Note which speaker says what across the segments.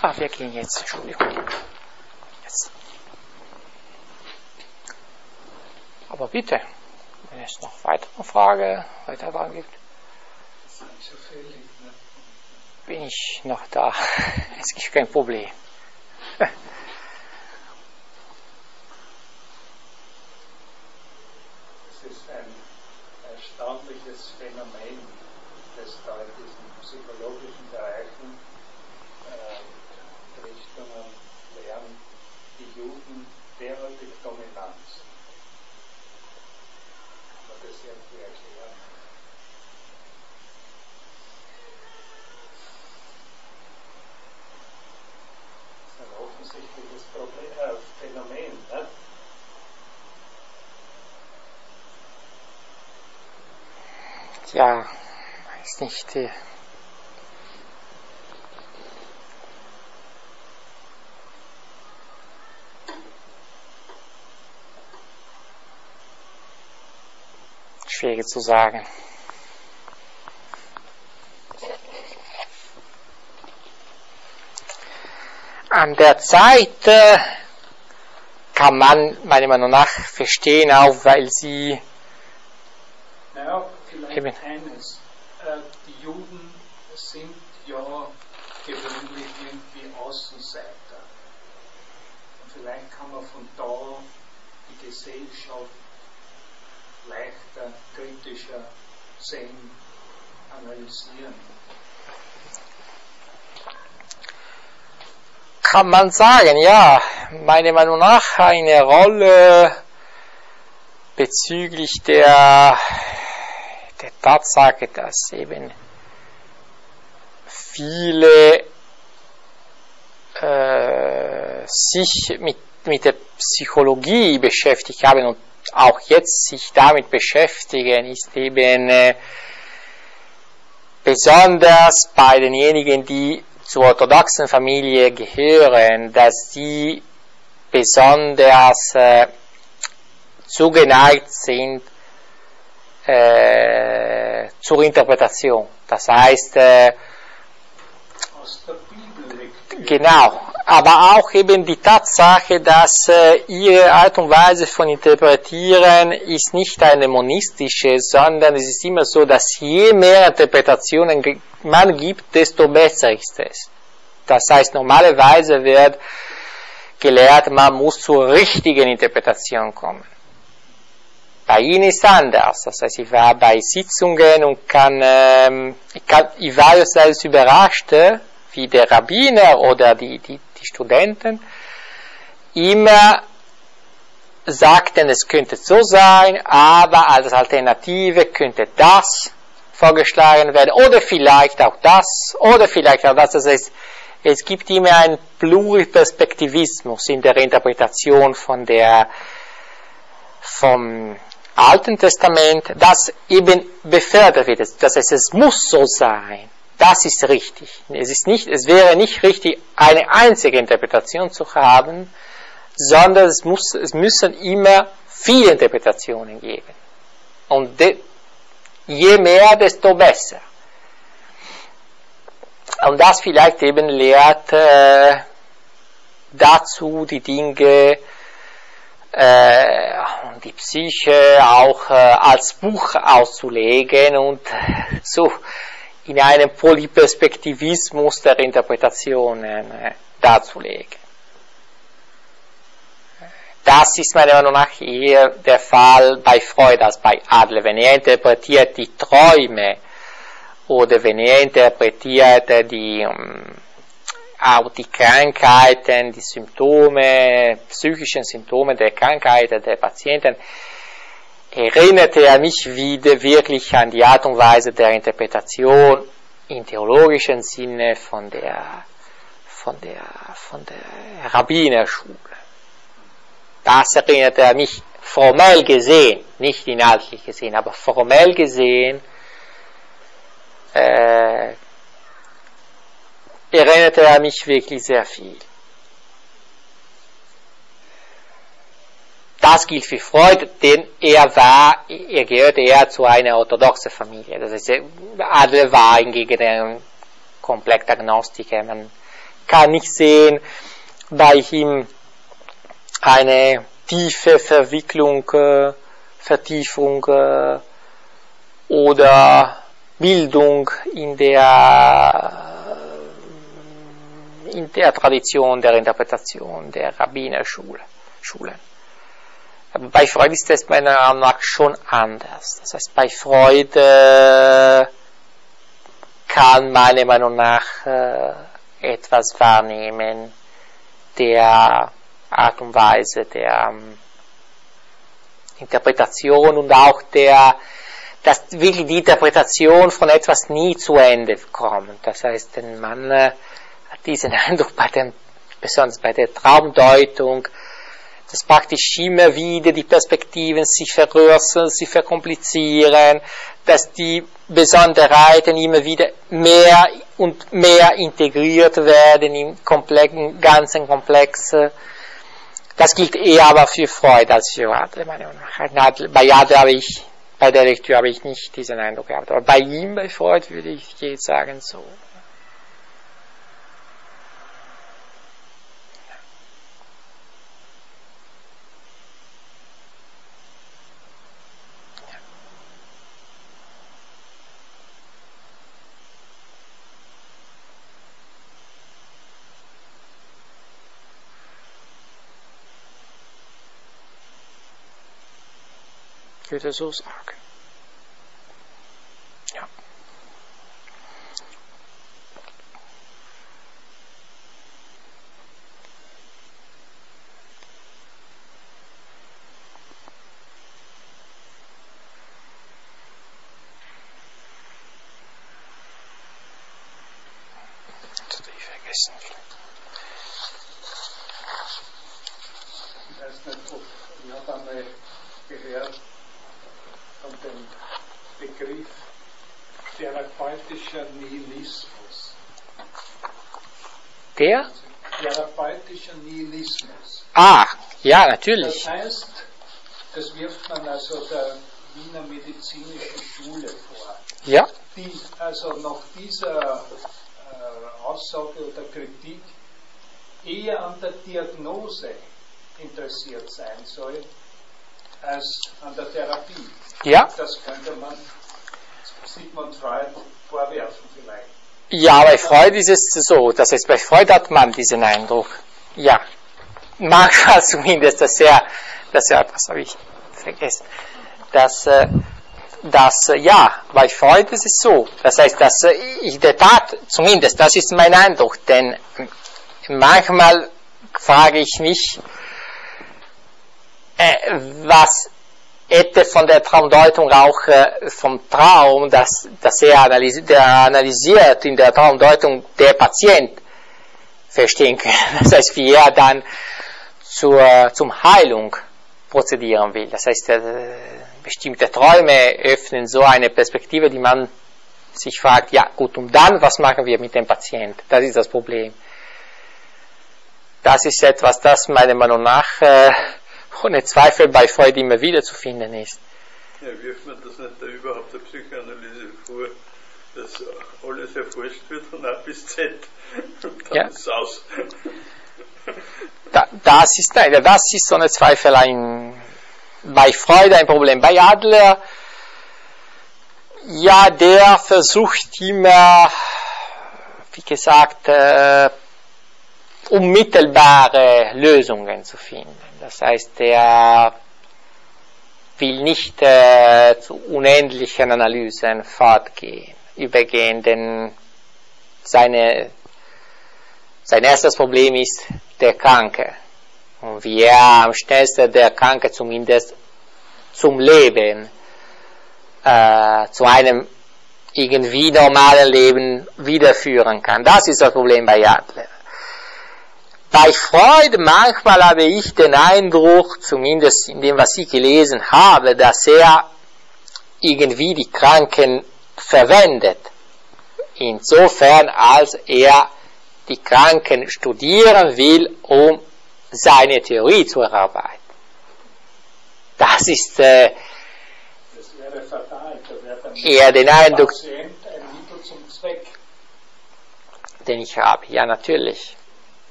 Speaker 1: Ah, wir gehen jetzt, Entschuldigung. Jetzt. Aber bitte, wenn es noch weitere Frage, weiter dran gibt, bin ich noch da. Es ist kein Problem.
Speaker 2: Es ist ein erstaunliches Phänomen, das da in diesen psychologischen Bereichen äh, Richtungen lernen, die Juden derartig dominant sind. Kann man das irgendwie erklären? Das ist ein offensichtliches Problem, äh, Phänomen. Ne?
Speaker 1: Ja, weiß nicht. äh, Schwierig zu sagen. An der Zeit äh, kann man meiner Meinung nach verstehen, auch weil sie Eben.
Speaker 2: eines. Äh, die Juden sind ja gewöhnlich irgendwie Außenseiter. Und vielleicht kann man von da die Gesellschaft leichter, kritischer sehen, analysieren.
Speaker 1: kann man sagen, ja, meiner Meinung nach eine Rolle bezüglich der, der Tatsache, dass eben. Viele äh, sich mit, mit der Psychologie beschäftigt haben und auch jetzt sich damit beschäftigen, ist eben äh, besonders bei denjenigen, die zur orthodoxen Familie gehören, dass sie besonders äh, zugeneigt sind äh, zur Interpretation. Das heißt, äh, Genau, aber auch eben die Tatsache, dass äh, ihre Art und Weise von interpretieren ist nicht eine monistische, sondern es ist immer so, dass je mehr Interpretationen man gibt, desto besser ist es. Das heißt, normalerweise wird gelehrt, man muss zur richtigen Interpretation kommen. Bei ihnen ist anders. Das heißt, ich war bei Sitzungen und kann, ähm, ich, kann, ich war selbst überrascht, äh, wie der Rabbiner oder die, die, die Studenten immer sagten, es könnte so sein, aber als Alternative könnte das vorgeschlagen werden oder vielleicht auch das oder vielleicht auch das. Das heißt, es gibt immer einen Pluriperspektivismus in der Interpretation von der, vom Alten Testament, das eben befördert wird. Das heißt, es muss so sein. Das ist richtig. Es, ist nicht, es wäre nicht richtig, eine einzige Interpretation zu haben, sondern es, muss, es müssen immer viele Interpretationen geben. Und de, je mehr, desto besser. Und das vielleicht eben lehrt äh, dazu, die Dinge und die Psyche auch äh, als Buch auszulegen und so in einem Polyperspektivismus der Interpretationen äh, darzulegen. Das ist meiner Meinung nach eher der Fall bei Freud als bei Adler. Wenn er interpretiert die Träume oder wenn er interpretiert die, ähm, auch die Krankheiten, die Symptome, psychischen Symptome der Krankheiten der Patienten, erinnerte er mich wieder wirklich an die Art und Weise der Interpretation im theologischen Sinne von der, von der, von der Rabbinerschule. Das erinnerte er mich formell gesehen, nicht inhaltlich gesehen, aber formell gesehen, äh, erinnerte er mich wirklich sehr viel. Das gilt für Freud, denn er war, er gehörte eher zu einer orthodoxen Familie. Das heißt, Adler war hingegen ein komplett Agnostiker. Man kann nicht sehen bei ihm eine tiefe Verwicklung, äh, Vertiefung äh, oder Bildung in der, in der Tradition der Interpretation der Rabbinerschulen. Bei Freud ist das meiner Meinung nach schon anders. Das heißt, bei Freud äh, kann meiner Meinung nach äh, etwas wahrnehmen der Art und Weise der ähm, Interpretation und auch der, dass wirklich die Interpretation von etwas nie zu Ende kommt. Das heißt, man äh, diesen Eindruck bei dem, besonders bei der Traumdeutung, dass praktisch immer wieder die Perspektiven sich vergrößern, sich verkomplizieren, dass die Besonderheiten immer wieder mehr und mehr integriert werden im komplexen, ganzen Komplex. Das gilt eher aber für Freud als für Adler, meiner Meinung nach. Bei Adler habe ich, bei der Lektüre habe ich nicht diesen Eindruck gehabt. Aber bei ihm, bei Freud, würde ich jetzt sagen so. Würde so sagen. Ja. Das hatte ich vergessen.
Speaker 2: Ich weiß nicht, ob ich habe einmal gehört dem Begriff therapeutischer Nihilismus.
Speaker 1: Der?
Speaker 2: Therapeutischer Nihilismus.
Speaker 1: Ah, ja, natürlich.
Speaker 2: Das heißt, das wirft man also der Wiener medizinischen Schule vor,
Speaker 1: Ja,
Speaker 2: die also nach dieser äh, Aussage oder Kritik eher an der Diagnose interessiert sein soll, als an der Therapie.
Speaker 1: Ja.
Speaker 2: Das könnte man Sigmund Freud vorwerfen vielleicht.
Speaker 1: Ja, bei Freud ist es so, das heißt, bei Freud hat man diesen Eindruck. Ja. Manchmal zumindest, dass er, dass er, was habe ich vergessen, dass, äh, dass, äh, ja, bei Freud ist es so. Das heißt, dass äh, ich der Tat, zumindest, das ist mein Eindruck, denn manchmal frage ich mich, was hätte von der Traumdeutung auch äh, vom Traum, dass, dass er analysi der analysiert in der Traumdeutung der Patient verstehen können. Das heißt, wie er dann zur zum Heilung prozedieren will. Das heißt, äh, bestimmte Träume öffnen so eine Perspektive, die man sich fragt, ja gut, und dann, was machen wir mit dem Patient? Das ist das Problem. Das ist etwas, das meiner Meinung nach äh, ohne Zweifel bei Freud immer wieder zu finden ist.
Speaker 3: Ja, wirft man das nicht da überhaupt der Psychoanalyse vor, dass alles erforscht wird von A bis Z und dann
Speaker 1: Ja.
Speaker 3: ist es aus.
Speaker 1: Da, das ist nein, das ist ohne Zweifel ein bei Freud ein Problem. Bei Adler, ja, der versucht immer, wie gesagt, äh, unmittelbare Lösungen zu finden. Das heißt, er will nicht äh, zu unendlichen Analysen fortgehen, übergehen, denn seine, sein erstes Problem ist der Kranke. Und wie er am schnellsten der Kranke zumindest zum Leben, äh, zu einem irgendwie normalen Leben wiederführen kann. Das ist das Problem bei Adler. Bei Freud manchmal habe ich den Eindruck, zumindest in dem, was ich gelesen habe, dass er irgendwie die Kranken verwendet. Insofern, als er die Kranken studieren will, um seine Theorie zu erarbeiten. Das ist äh,
Speaker 2: Das wäre fatal. Da wäre
Speaker 1: eher den Eindruck, den ich habe. Ja, natürlich.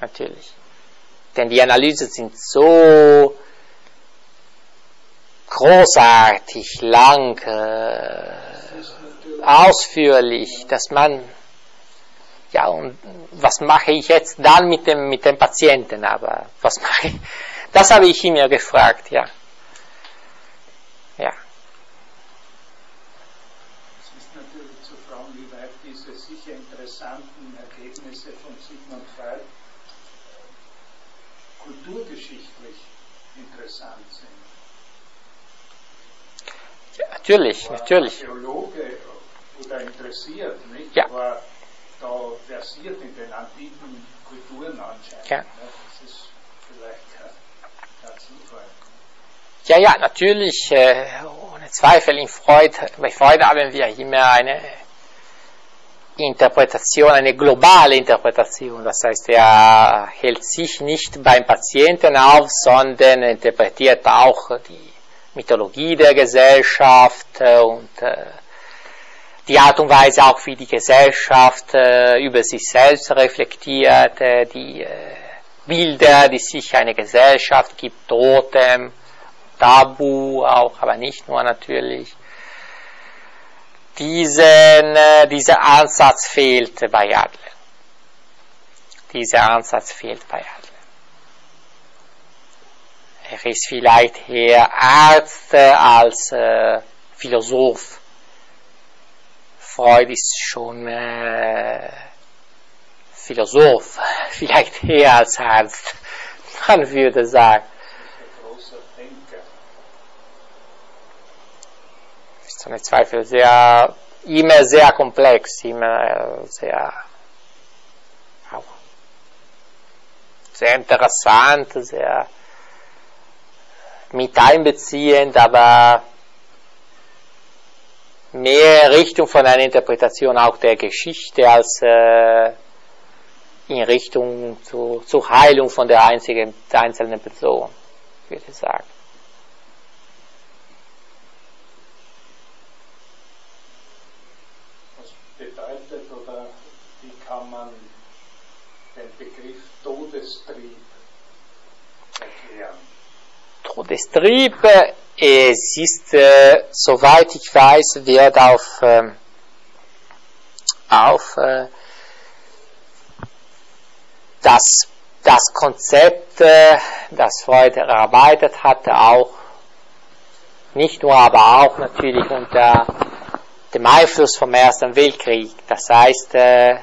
Speaker 1: Natürlich. Denn die Analysen sind so großartig, lang, äh, ausführlich, dass man, ja, und was mache ich jetzt dann mit dem, mit dem Patienten, aber was mache ich, das habe ich ihn gefragt. Ja.
Speaker 2: Es ist natürlich zu fragen, wie weit diese sicher interessanten Ergebnisse von Sigmund Freud kulturgeschichtlich interessant sind.
Speaker 1: ja natürlich,
Speaker 2: War
Speaker 1: natürlich.
Speaker 2: Theologe oder interessiert, nicht?
Speaker 1: Ja.
Speaker 2: Aber da versiert in den antiken Kulturen anscheinend.
Speaker 1: Ja.
Speaker 2: ne? Das ist vielleicht kein, kein Zufall.
Speaker 1: Ja, ja, natürlich, äh, ohne Zweifel, in Freud, bei Freud haben wir immer eine Interpretation, eine globale Interpretation. Das heißt, er hält sich nicht beim Patienten auf, sondern interpretiert auch die Mythologie der Gesellschaft äh, und äh, die Art und Weise auch, wie die Gesellschaft äh, über sich selbst reflektiert, die Bilder, die sich eine Gesellschaft gibt, Totem, Tabu auch, aber nicht nur natürlich. Diesen, äh, dieser Ansatz fehlt bei Adler. Dieser Ansatz fehlt bei Adler. Er ist vielleicht eher Arzt äh, als äh, Philosoph. Freud ist schon äh, Philosoph, vielleicht eher als Arzt, man würde sagen.
Speaker 2: Ein großer Denker.
Speaker 1: ist ohne Zweifel sehr, immer sehr komplex, immer sehr, sehr interessant, sehr mit einbeziehend, aber mehr Richtung von einer Interpretation auch der Geschichte als äh, in Richtung zu, zur Heilung von der, einzigen, der einzelnen Person, würde ich sagen.
Speaker 2: Was bedeutet oder wie kann man den Begriff Todestrieb erklären?
Speaker 1: Todestrieb, äh, es ist, äh, soweit ich weiß, wird auf, ähm, auf äh, das, das Konzept, äh, das Freud erarbeitet hatte, auch nicht nur, aber auch natürlich unter dem Einfluss vom Ersten Weltkrieg. Das heißt, äh,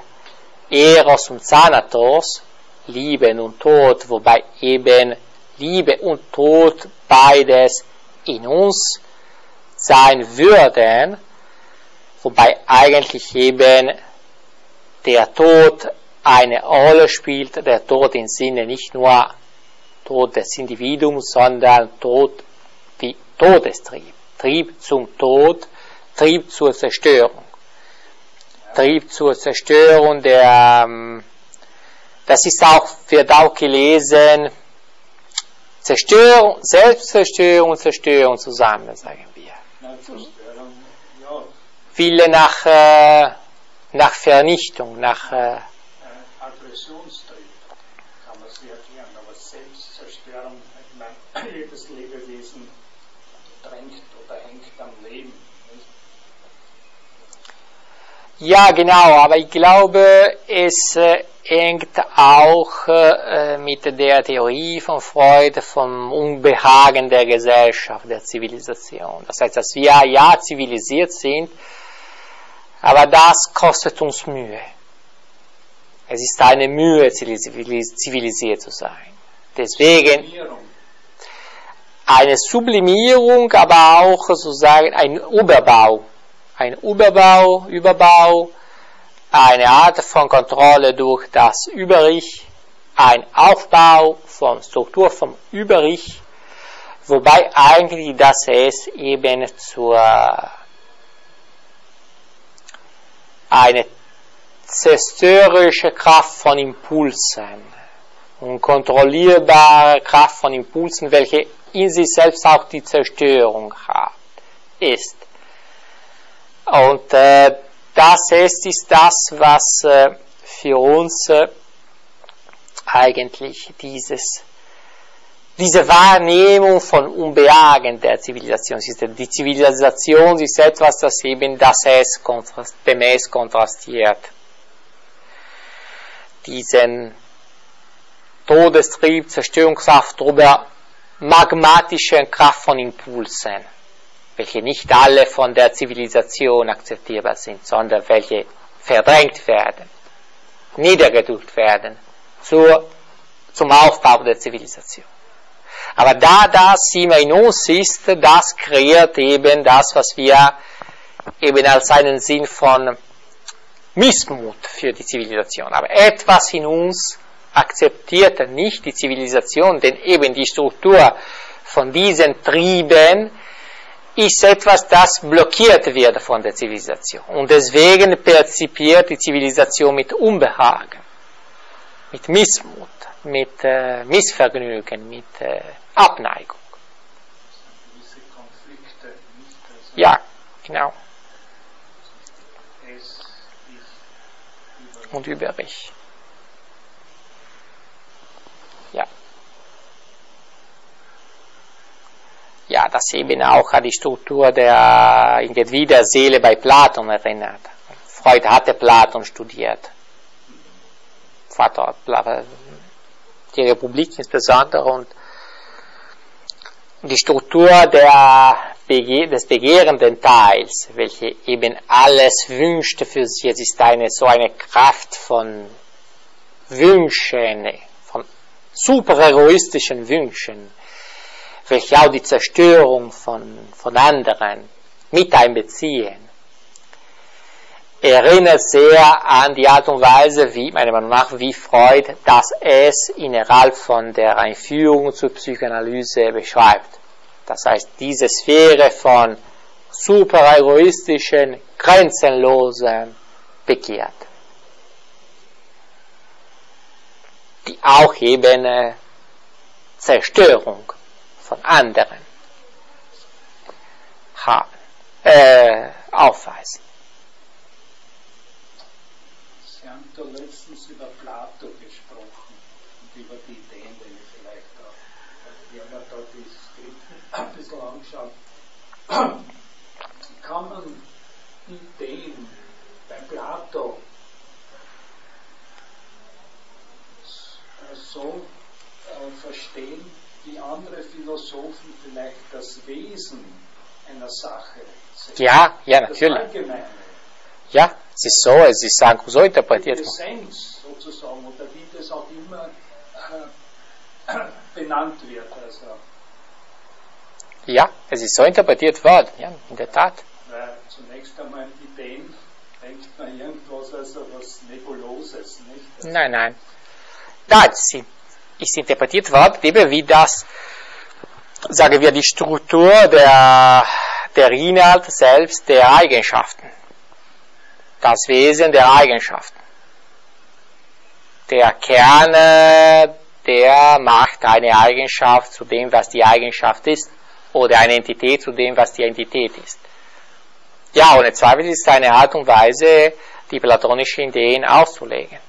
Speaker 1: Eros und Thanatos, Liebe und Tod, wobei eben Liebe und Tod beides in uns sein würden, wobei eigentlich eben der Tod eine Rolle spielt, der Tod im Sinne nicht nur Tod des Individuums, sondern Tod wie Todestrieb, Trieb zum Tod, Trieb zur Zerstörung, Trieb zur Zerstörung der, ähm, das ist auch, wird auch gelesen, Zerstörung, Selbstzerstörung und Zerstörung zusammen, sagen wir. Wille nach, äh, nach Vernichtung, nach, äh,
Speaker 2: Aggressionstrieb kann man sich erklären, aber Selbstzerstörung, ich meine, jedes Lebewesen drängt oder hängt am Leben. Nicht?
Speaker 1: Ja, genau, aber ich glaube, es äh, hängt auch äh, mit der Theorie von Freud vom Unbehagen der Gesellschaft, der Zivilisation. Das heißt, dass wir ja zivilisiert sind, aber das kostet uns Mühe. Es ist eine Mühe, zivilis- zivilisiert zu sein. Deswegen eine Sublimierung, aber auch sozusagen ein Überbau. Ein Überbau, Überbau, eine Art von Kontrolle durch das Über-Ich, ein Aufbau von Struktur vom Über-Ich, wobei eigentlich das es eben zur eine zerstörerische Kraft von Impulsen, unkontrollierbare Kraft von Impulsen, welche in sich selbst auch die Zerstörung hat, ist. Und äh, das ist, ist das, was äh, für uns äh, eigentlich dieses, diese Wahrnehmung von Unbehagen der Zivilisation. Die Zivilisation ist etwas, das eben das Es kontrast, Es kontrastiert. Diesen Todestrieb, Zerstörungskraft oder magmatische Kraft von Impulsen, welche nicht alle von der Zivilisation akzeptierbar sind, sondern welche verdrängt werden, niedergedrückt werden zur, zum Aufbau der Zivilisation. Aber da das immer in uns ist, das kreiert eben das, was wir eben als einen Sinn von Missmut für die Zivilisation. Aber etwas in uns akzeptiert nicht die Zivilisation, denn eben die Struktur von diesen Trieben ist etwas, das blockiert wird von der Zivilisation. Und deswegen perzipiert die Zivilisation mit Unbehagen, mit Missmut, mit äh, Missvergnügen, mit äh, Abneigung. Ja, genau. Und über ja, das eben auch an die Struktur der, irgendwie der Seele bei Platon erinnert. Freud hatte Platon studiert. Vater, die Republik insbesondere und die Struktur der, des begehrenden Teils, welche eben alles wünschte für sich, es ist eine, so eine Kraft von Wünschen, von superheroistischen Wünschen, welche auch die Zerstörung von, von anderen mit einbeziehen, erinnert sehr an die Art und Weise, wie, meiner Meinung nach, wie Freud das es innerhalb von der Einführung zur Psychoanalyse beschreibt. Das heißt, diese Sphäre von super egoistischen, grenzenlosen Begehrt. Die auch eben äh, Zerstörung von anderen haben, äh, aufweisen.
Speaker 2: Sie haben da letztens über Plato gesprochen und über die Ideen, die ich vielleicht auch, wir haben da die Skripten ein bisschen angeschaut. Kann man Ideen bei Plato so äh, verstehen, wie andere Philosophen vielleicht das Wesen einer Sache sehen.
Speaker 1: Ja, ja, natürlich. Ja, es ist so, es ist so interpretiert.
Speaker 2: Die Essenz sozusagen, oder wie das auch immer äh, benannt wird. Also.
Speaker 1: Ja, es ist so interpretiert worden, ja, in der Tat.
Speaker 2: Weil zunächst einmal in Ideen denkt man irgendwas als was Nebuloses, nicht?
Speaker 1: Nein, nein. Da ist, ist interpretiert worden, eben wie das sagen wir, die Struktur der, der Inhalt selbst der Eigenschaften. Das Wesen der Eigenschaften. Der Kern, der macht eine Eigenschaft zu dem, was die Eigenschaft ist, oder eine Entität zu dem, was die Entität ist. Ja, ohne Zweifel ist es eine Art und Weise, die platonischen Ideen auszulegen.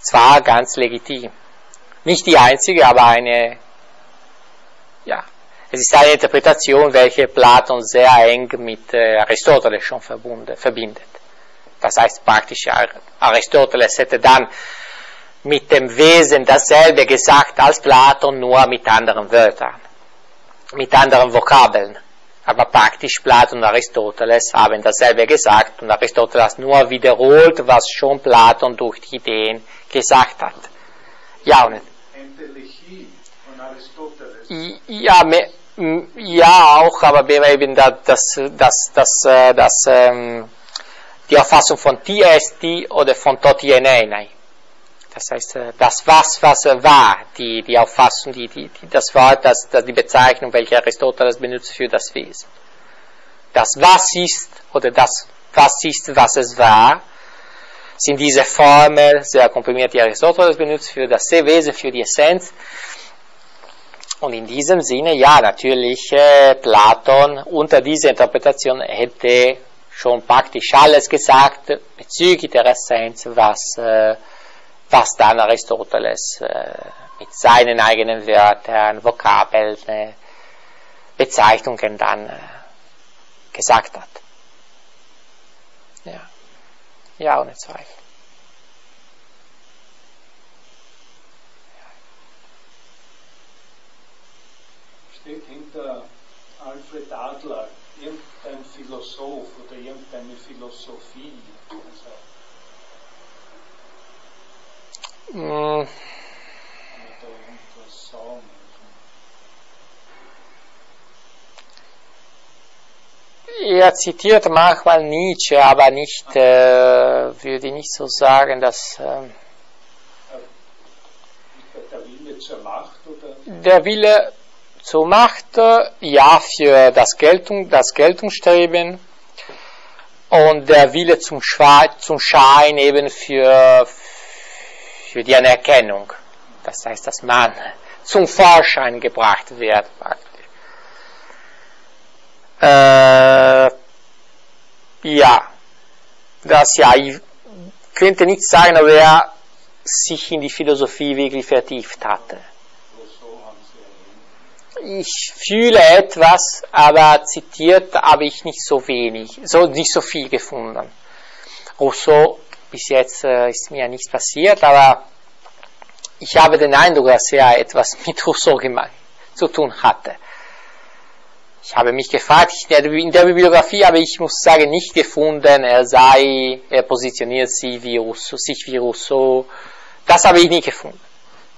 Speaker 1: Zwar ganz legitim. Nicht die einzige, aber eine, ja, es ist eine Interpretation, welche Platon sehr eng mit äh, Aristoteles schon verbindet. Das heißt praktisch, Aristoteles hätte dann mit dem Wesen dasselbe gesagt als Platon, nur mit anderen Wörtern, mit anderen Vokabeln. Aber praktisch Platon und Aristoteles haben dasselbe gesagt und Aristoteles nur wiederholt, was schon Platon durch die Ideen gesagt hat. Ja, und ja, ja, auch, aber eben das, das, das, das, äh, das ähm, die Auffassung von TST oder von Totienei. Das heißt, äh, das was, was war, die, die Auffassung, die, die, das Wort, das, das, die Bezeichnung, welche Aristoteles benutzt für das Wesen. Das was ist oder das was ist, was es war, sind diese Formel, sehr komprimiert, die Aristoteles benutzt für das Wesen, für die Essenz. Und in diesem Sinne, ja, natürlich, äh, Platon unter dieser Interpretation hätte schon praktisch alles gesagt bezüglich der Essenz, was, äh, was dann Aristoteles äh, mit seinen eigenen Wörtern, Vokabeln, äh, Bezeichnungen dann äh, gesagt hat. Ja. Ja, ohne Zweifel.
Speaker 2: Steht hinter Alfred Adler irgendein Philosoph oder irgendeine Philosophie?
Speaker 1: Mm,
Speaker 2: da irgendwas sagen?
Speaker 1: Er zitiert manchmal Nietzsche, aber nicht, äh, würde ich nicht so sagen, dass
Speaker 2: Ist der Wille zur Macht oder?
Speaker 1: der Wille zur Macht, äh, ja, für das, Geltung, das Geltungsstreben und der Wille zum, Schwa zum Schein eben für, für die Anerkennung. Das heißt, dass man zum Vorschein gebracht wird. praktisch. Äh, ja, das ja, ich könnte nicht sagen, ob er sich in die Philosophie wirklich vertieft hatte. Ich fühle etwas, aber zitiert habe ich nicht so wenig, so nicht so viel gefunden. Rousseau bis jetzt äh, ist mir nichts passiert, aber ich habe den Eindruck, dass er etwas mit Rousseau zu tun hatte. Ich habe mich gefragt, in der- Bibliografie habe ich, muss sagen, nicht gefunden, er sei, er positioniert sich wie Rousseau, sich wie Rousseau. Das habe ich nicht gefunden.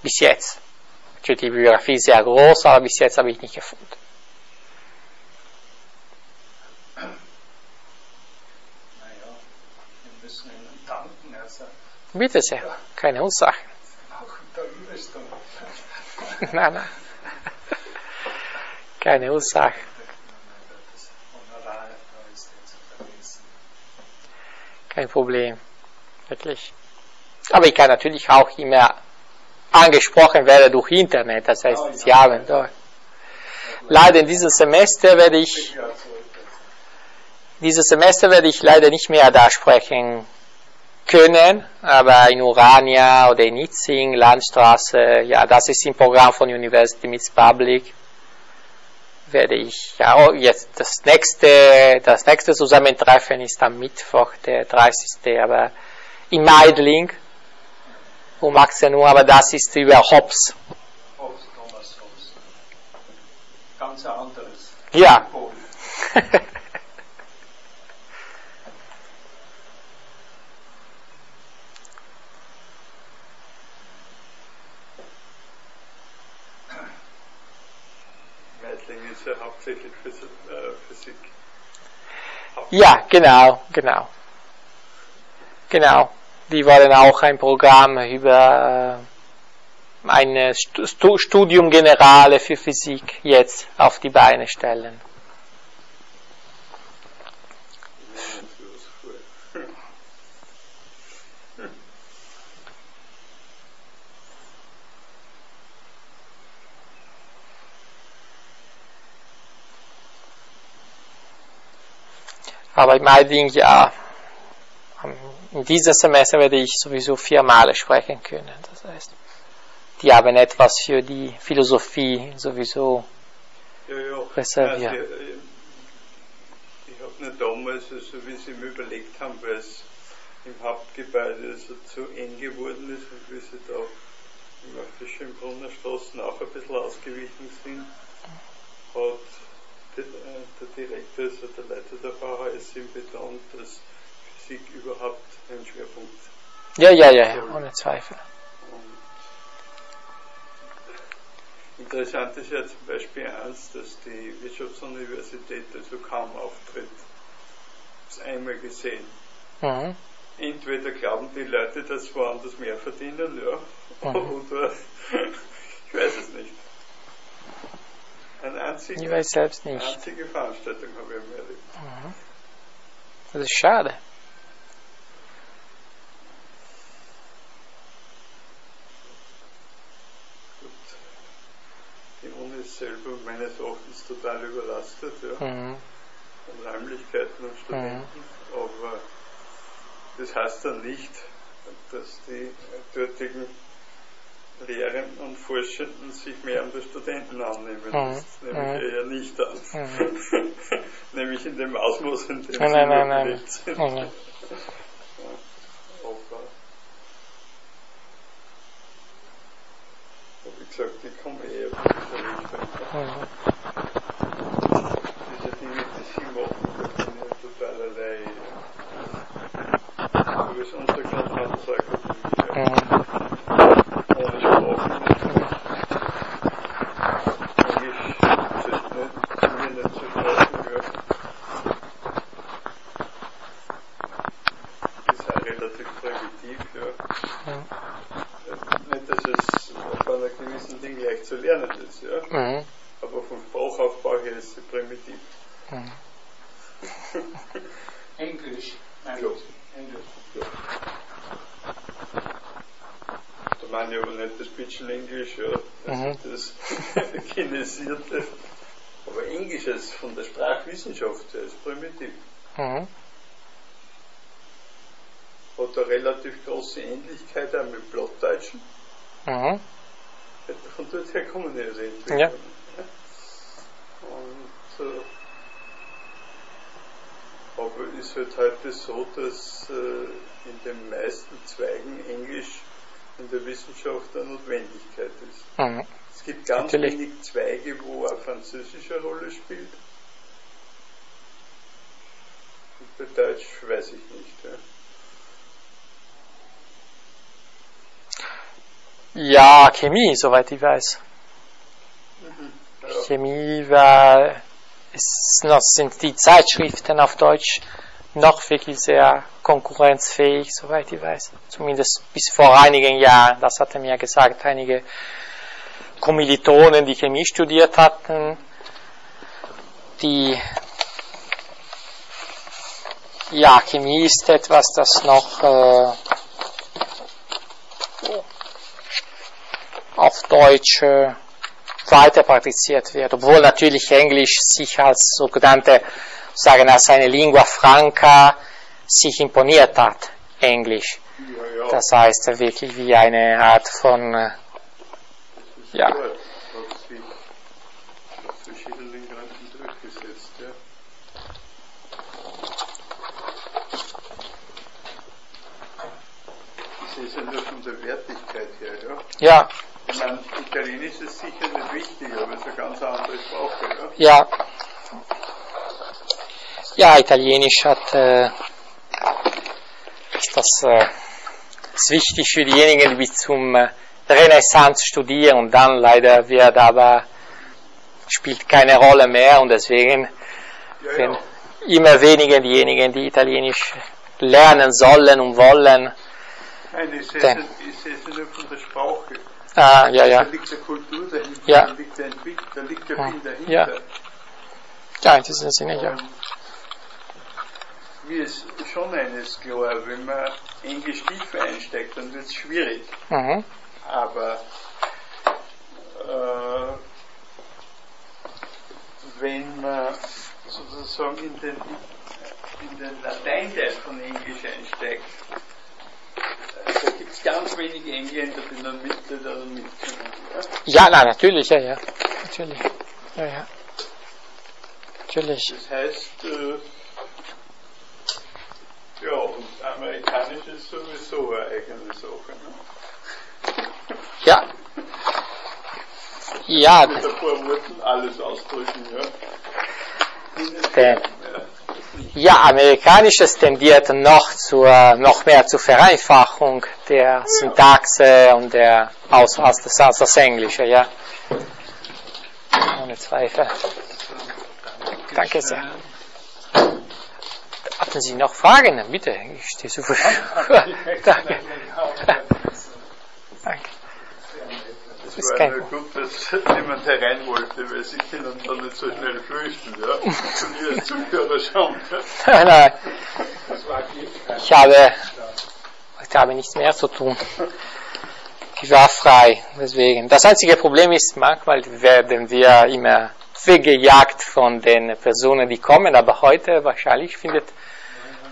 Speaker 1: Bis jetzt. Natürlich, die Bibliografie ist sehr groß, aber bis jetzt habe ich nicht gefunden.
Speaker 2: Also
Speaker 1: Bitte sehr, keine Ursache. nein, nein. Keine Ursache.
Speaker 2: Das Honorar da ist ja zu vergessen.
Speaker 1: Kein Problem. Wirklich. Aber ich kann natürlich auch immer angesprochen werden durch Internet. Das heißt,
Speaker 2: ja.
Speaker 1: Sie haben dort. Leider in diesem Semester werde ich, dieses Semester werde ich leider nicht mehr da sprechen können, aber in Urania oder in Itzing, Landstraße, ja, das ist im Programm von University Meets Public, werde ich, ja, oh, jetzt das nächste, das nächste Zusammentreffen ist am Mittwoch, der 30. aber in Meidling, um 18 Uhr, aber das ist über Hobbes.
Speaker 2: Hobbes, Thomas Hobbes. Ganz anderes
Speaker 1: Ja,
Speaker 3: Ja hauptsächlich Physik. Äh, Physik.
Speaker 1: ja, genau, genau. Genau. Die wollen auch ein Programm über äh, ein Stu- Stu- Studium Generale für Physik jetzt auf die Beine stellen.
Speaker 3: Nehmen Sie was vor.
Speaker 1: Aber Meidling, ja, am- in diesem Semester werde ich sowieso vier Male sprechen können. Das heißt, die haben etwas für die Philosophie sowieso.
Speaker 3: Ja, ja.
Speaker 1: Reserviert.
Speaker 3: Also, äh, ich habe nicht damals, also wie Sie mir überlegt haben, weil es im Hauptgebäude so zu eng geworden ist und wie Sie da im auf der Schönbrunner Straße auch ein bisschen ausgewichen sind, hat der Direktor, also der Leiter der VHS, ihm betont, dass Physik überhaupt ein Schwerpunkt
Speaker 1: Ja, ja, ja, ja ohne Zweifel.
Speaker 3: und interessant ist ja zum Beispiel eins, dass die Wirtschaftsuniversität also kaum auftritt. Das einmal gesehen.
Speaker 1: Mhm.
Speaker 3: Entweder glauben die Leute, dass woanders mehr verdienen, ja,
Speaker 1: Mhm.
Speaker 3: oder ich weiß es nicht. Eine einzige,
Speaker 1: Ich weiß selbst
Speaker 3: eine
Speaker 1: nicht.
Speaker 3: einzige Veranstaltung habe ich erlebt.
Speaker 1: Mhm. Das ist schade.
Speaker 3: Gut. Die Uni ist selber meines Erachtens total überlastet, ja.
Speaker 1: Mhm.
Speaker 3: an Räumlichkeiten und Studenten, aber das heißt dann nicht, dass die dortigen Lehrenden und Forschenden sich mehr an die Studenten annehmen.
Speaker 1: Mhm.
Speaker 3: Das nehme ich
Speaker 1: Mhm.
Speaker 3: eher nicht an.
Speaker 1: Mhm.
Speaker 3: Nämlich in dem Ausmaß, in dem
Speaker 1: Nein,
Speaker 3: sie
Speaker 1: nein, nein, nein.
Speaker 3: sind.
Speaker 1: Mhm.
Speaker 3: Aber, aber wie gesagt, ich komme eher aus dieser Richtung.
Speaker 1: Mhm.
Speaker 3: Diese Dinge, die sie machen, das sind ja totalerlei über das Untergrundhandwerk
Speaker 1: Mhm.
Speaker 3: ohne Sprachen. Englisch ist jetzt nicht, mir nicht zu sprechen, ja. Ist auch relativ primitiv, ja.
Speaker 1: Mhm.
Speaker 3: Nicht, dass es auf einer gewissen Ding leicht zu lernen ist, ja.
Speaker 1: Mhm.
Speaker 3: Aber vom Sprachaufbau her ist sie primitiv.
Speaker 1: Mhm.
Speaker 2: Englisch. Nein,
Speaker 3: Ja.
Speaker 2: Englisch.
Speaker 3: Da meine aber nicht das Pidgin Englisch, ja. Also
Speaker 1: Mhm.
Speaker 3: das Kinesierte. Aber Englisch ist von der Sprachwissenschaft her ist primitiv.
Speaker 1: Mhm.
Speaker 3: Hat eine relativ große Ähnlichkeit auch mit Plattdeutschen.
Speaker 1: Mhm.
Speaker 3: Von dort her kommen die Entwicklungen.
Speaker 1: Ja.
Speaker 3: ja. Und, äh, aber ist halt heute so, dass äh, in den meisten Zweigen Englisch in der Wissenschaft eine Notwendigkeit ist.
Speaker 1: Mhm.
Speaker 3: Es gibt ganz
Speaker 1: Natürlich.
Speaker 3: wenig Zweige, wo auch Französisch eine Rolle spielt. Und bei Deutsch weiß ich nicht. Ja.
Speaker 1: Ja, Chemie, soweit ich weiß.
Speaker 3: Ja.
Speaker 1: Chemie war, noch, sind die Zeitschriften auf Deutsch noch wirklich sehr konkurrenzfähig, soweit ich weiß. Zumindest bis vor einigen Jahren. Das hatte mir gesagt, einige Kommilitonen, die Chemie studiert hatten, die, ja, Chemie ist etwas, das noch, äh, auf Deutsch äh, weiter praktiziert wird, obwohl natürlich Englisch sich als sogenannte, sagen als eine Lingua franca sich imponiert hat, Englisch.
Speaker 3: Ja, ja.
Speaker 1: Das heißt wirklich wie eine Art von, äh, ja.
Speaker 3: Hat sich verschiedenen durchgesetzt, ja. Nur von der Wertigkeit her, ja.
Speaker 1: ja,
Speaker 3: Ich meine, Italienisch ist sicher nicht wichtig, aber es ist eine ganz andere Sprache, ja.
Speaker 1: ja, ja, Italienisch hat, äh, ist das, äh, ist wichtig für diejenigen, die bis zum äh, Renaissance studieren und dann leider wird aber, spielt keine Rolle mehr und deswegen
Speaker 3: Ja, ja.
Speaker 1: immer weniger diejenigen, die Italienisch lernen sollen und wollen.
Speaker 3: Nein, es sehe es nur von der Sprache.
Speaker 1: Ah, ja, ja.
Speaker 3: Da liegt der Kultur dahinter,
Speaker 1: Ja.
Speaker 3: da liegt der Entwicklung, da liegt Ja. viel dahinter.
Speaker 1: Ja. Ja, in diesem Sinne, ja.
Speaker 3: Mir ist schon eines klar, wenn man Englisch tiefer einsteigt, dann wird es schwierig.
Speaker 1: Mhm.
Speaker 3: Aber äh, wenn man sozusagen in den, in den Lateinteil von Englisch einsteigt, äh, da gibt es ganz wenige Engländer, die dann mit, dann mitkommen. Ja?
Speaker 1: Nein, natürlich, ja, ja. Natürlich. Ja, ja. Natürlich.
Speaker 3: Das heißt, äh, ja, und amerikanisch ist sowieso eine eigene Sache. Ne?
Speaker 1: Ja. Ja,
Speaker 3: Mit ein paar Worten alles ausdrücken, ja.
Speaker 1: Ja. amerikanisches tendiert noch zur, noch mehr zur Vereinfachung der Syntaxe und der, aus, aus das, aus das Englische, ja. Ohne Zweifel. Danke sehr. Hatten Sie noch Fragen? Bitte, ich stehe zur Verfügung. Danke. Danke.
Speaker 3: Es
Speaker 1: ist
Speaker 3: war
Speaker 1: kein
Speaker 3: nur gut, dass niemand herein wollte, weil sie können dann nicht so schnell flüchten, ja. Und ihr Zuhörer schon.
Speaker 1: Nein, nein. Ich habe, ich habe nichts mehr zu tun. Ich war frei, deswegen. Das einzige Problem ist, manchmal werden wir immer weggejagt von den Personen, die kommen, aber heute wahrscheinlich findet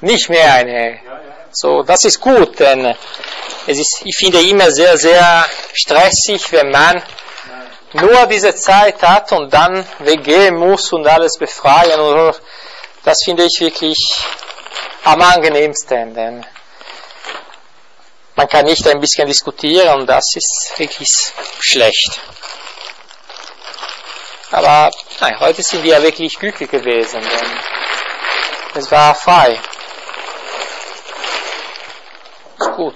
Speaker 1: nicht mehr eine So, das ist gut, denn es ist, ich finde immer sehr, sehr stressig, wenn man nur diese Zeit hat und dann weggehen muss und alles befreien. Oder, das finde ich wirklich am angenehmsten, denn man kann nicht ein bisschen diskutieren und das ist wirklich schlecht. Aber nein, heute sind wir wirklich glücklich gewesen, denn es war frei. Ist gut.